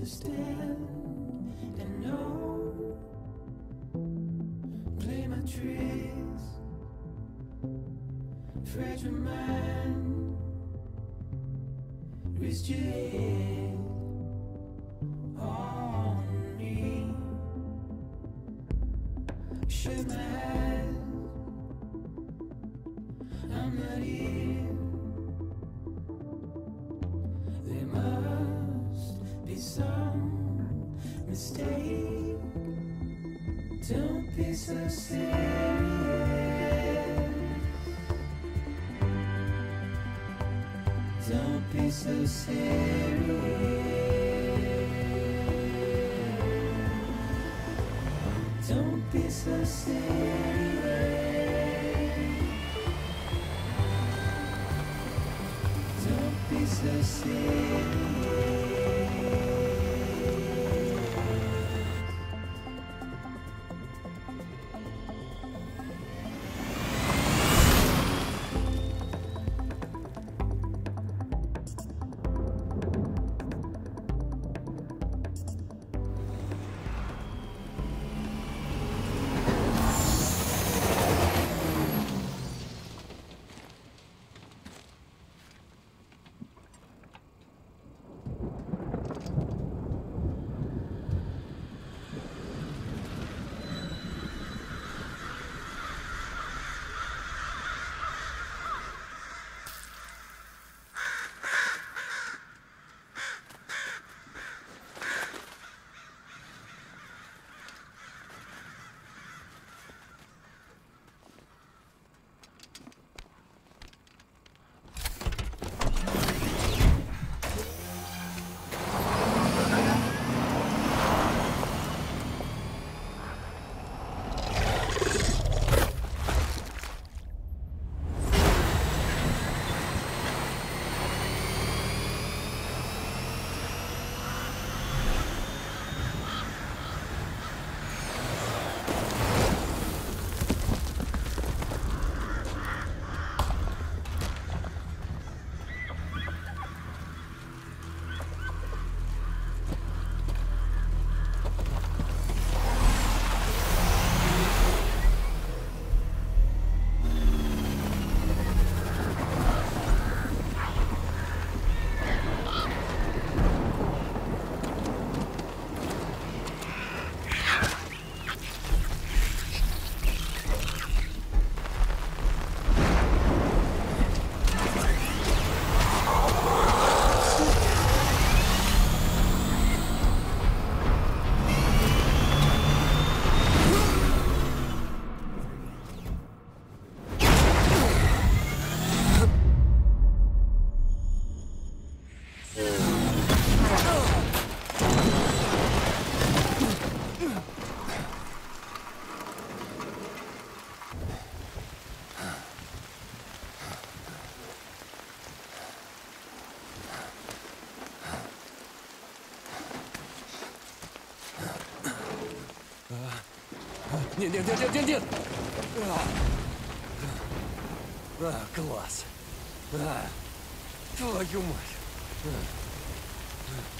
understand and know. Play my tricks, fragile mind. Risk your head on me. Shut my eyes. I'm not here. Some mistake. Don't be so serious. Don't be so serious. Don't be so serious. Don't be so serious. Нет, нет, нет, нет, нет, нет! А, а, класс! А, твою мать! А, а.